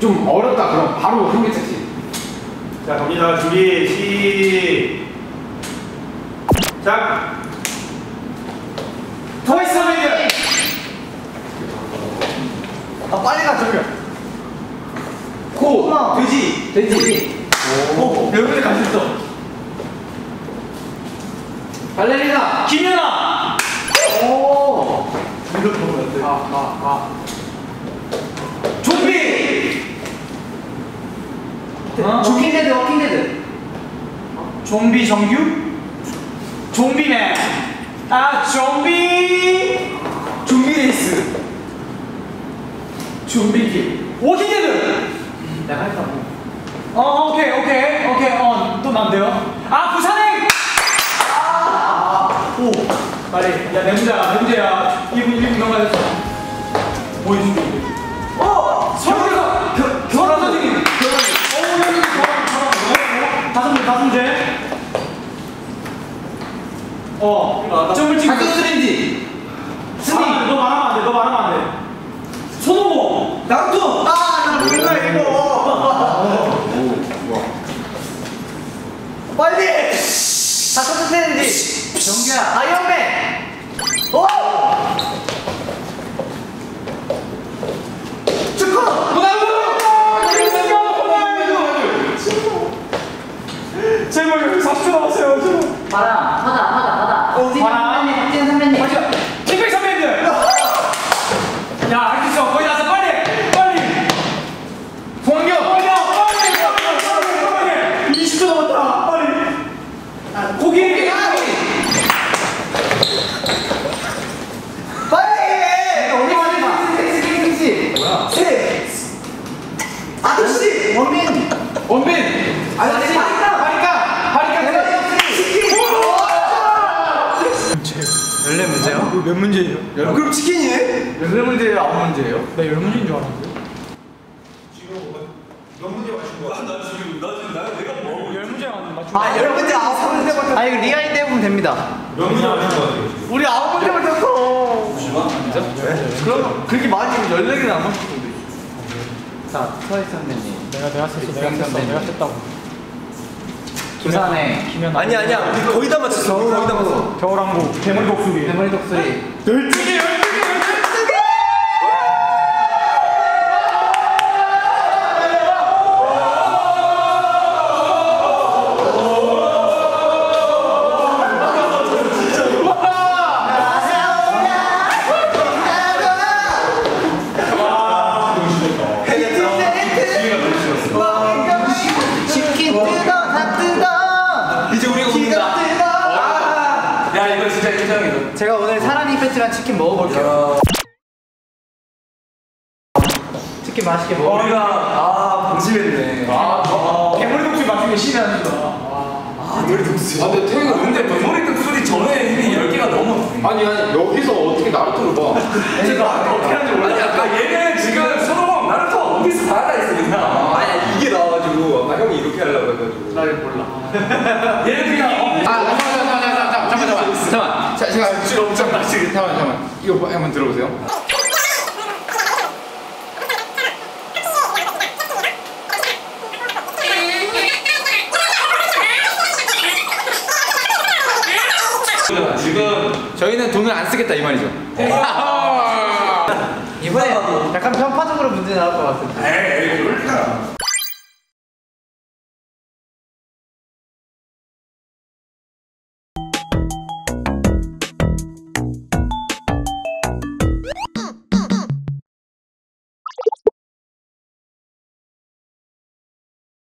좀 어렵다 그럼 바로 한개 찾지. 자 갑니다 준비 시작 토이스 레이드. 아 빨리 가 저기요. 코. 엄마. 돼지. 돼지. 오 여러분들 갈수 있어. 발레리나. 김연아 오. 이거 보면 안 돼. 아, 아, 아. 좀비! 어? 워킹데드, 워킹데드. 좀비 정규 좀비맨 아 좀비 좀비 레이스. 좀비 길. 워킹데드 내가 뭐. 어 오케이 오케이 오케이 어또 난데요 아 부산행 오. 빨리 야내 문제야 내 문제야 1분 1분 넘어갔어 보여줄게 어 점을 찍고 스린지. 스니 너 말하면 안 돼 너 말하면 안 돼 손오공 나루토. 아 나 몰라 이거. 빨리. 사커트 스탠디. 정규야. 아이언맨. 오. 축구. 제발 40초 남았어요 제발 바다, 바다, 바다, 바다. 박진영 바다. 선배님, 박진영 선배님. 맞아 킥백 선배님들 야할 수 있어 거의 나서 빨리 빨리 송환경. 빨리 빨리 빨리 빨리 20초 남았다 빨리 고기 빨리. 우리 원빈 택시, 택시, 택시. 뭐야? 세. 아저씨. 원민. 원빈. 아저씨. 바리까, 바리까, 바리까. 열네 문제요? 몇 문제예요? 그럼 치킨이네? 몇 문제예요? 아홉 문제예요? 나열 문제인 줄 알았는데 몇 문제 맞춘 거야? 나 지금 나 지금 나 내가 뭐? 열 문제 맞춘 아, 열 문제 아홉 문제 맞췄어. 아, 이거 리아이 때문에 됩니다. 몇 문제 맞춘 거? 지금? 우리 아홉 문제 맞췄어. 진짜? 그럼 그렇게 많이 지금 열네 개는 안 맞췄는데. 자, 서희 선배님. 내가 내가 썼어 내가 썼어. 내가 썼다고 부산에 김연 아니 아니야. 우리 거의 다 맞췄어. 거의 다 맞췄어. 겨울왕국. 대머리 독수리 대머리 독수리. 열두개 인정이다. 제가 오늘 사랑이 패치랑 치킨 먹어볼게요. 치킨 맛있게 먹어. 우리가 아 방심했네. 대머리 독수리 맞춘 게 신이 아니다. 아 머리 독수. 아, 근데 태경이 근데 머리 독수리 전에 이미 10 개가 넘어 아니, 아니, 여기서 어떻게 나루토를 봐? 제가 어떻게 하는지 몰라. 아니 아까 얘는 지금 서로 나루토 원피스 다 하나 있어 그냥 아니 이게 나와가지고 아까 형이 이렇게 하려고 그래가지고. 나 몰라. 얘는 그냥 아, 잠깐만, 잠깐만, 잠깐만, 잠깐만, 잠깐만. 잠깐만. 자, 제가 줄 엄청 다시 잠깐만, 잠깐만. 이거 뭐, 한번 들어보세요. 지금 저희는 돈을 안 쓰겠다 이 말이죠. 이번에 약간 편파적으로 문제 나올 것 같은데. 에이 그러니까